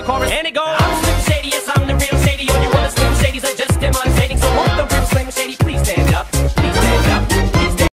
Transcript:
the chorus, and it goes.